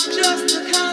Just a